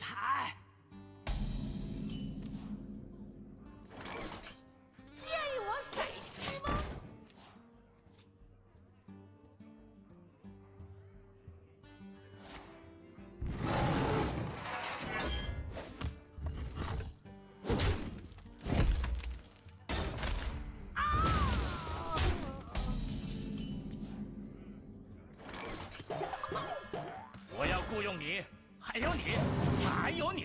盘。介意我审虚吗？我要雇佣你，还有你，还有你。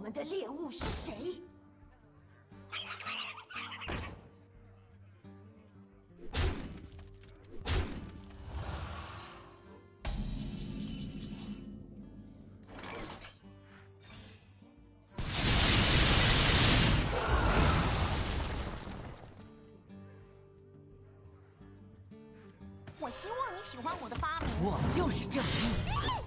们的猎物是谁？我希望你喜欢我的发明。我就是正义。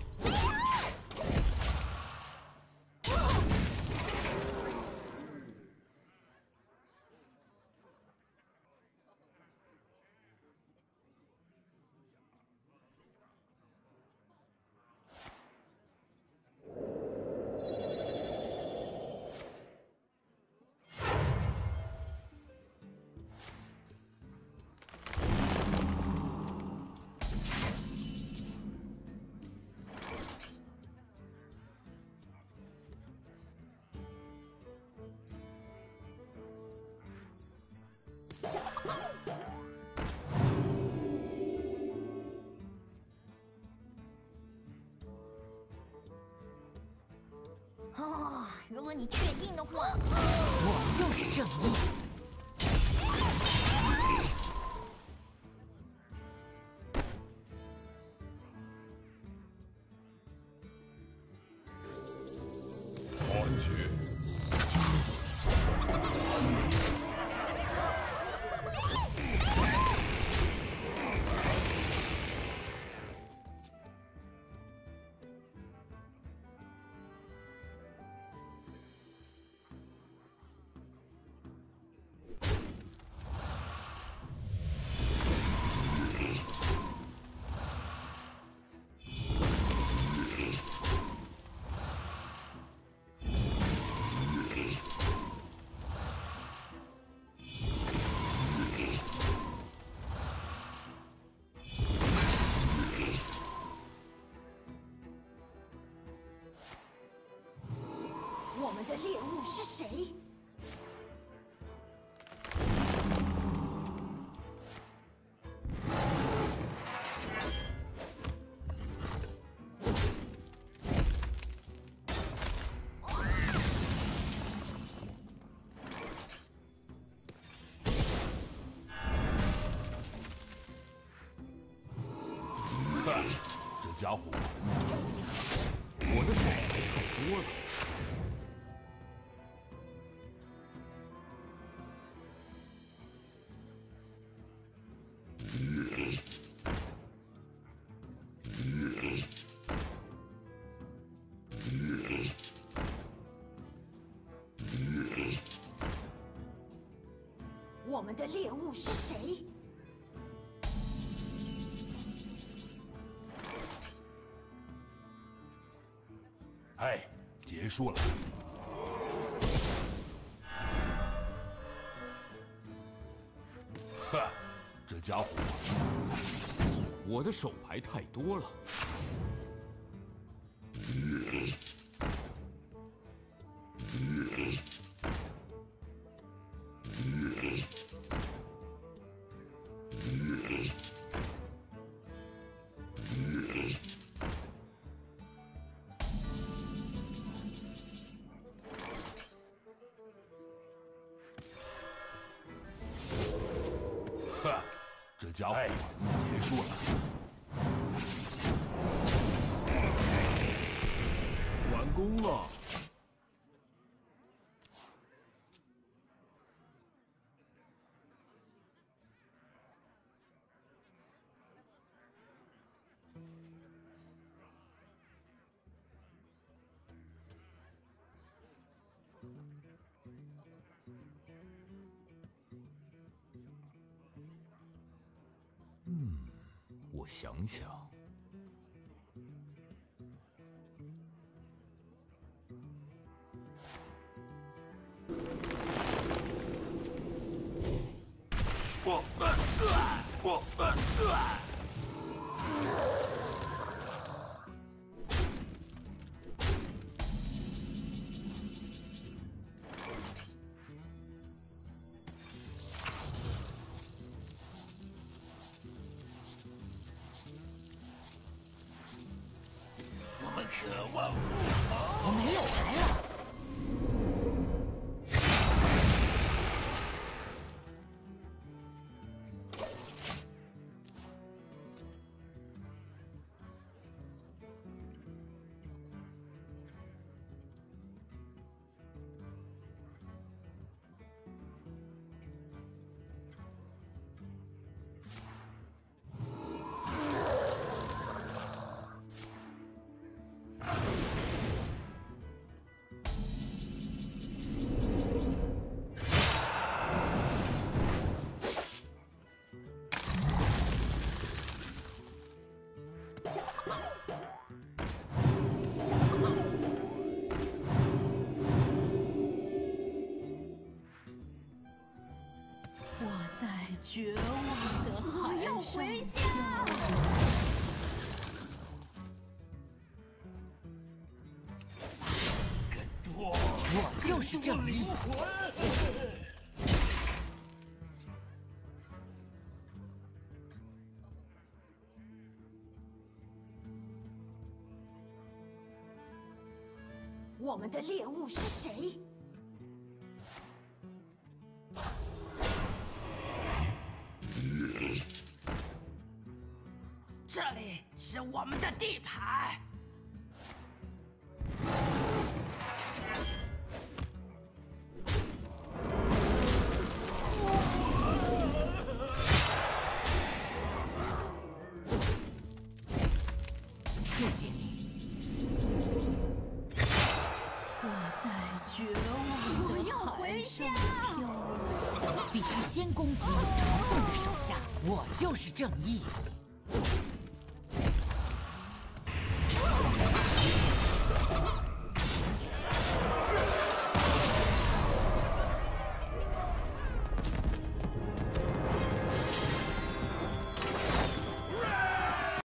你确定的话，我就是正义。家伙，我的手太多了。我们的猎物是谁？结束了。哼，这家伙，我的手牌太多了。家伙结束了。完工了。我想想。我，我，我我没有牌了。绝望的海要回家漂我就是正义。我们的猎物是谁？我们的地盘。谢谢你。我在绝望的我要回海上家，必须先攻击有成分的手下。我就是正义。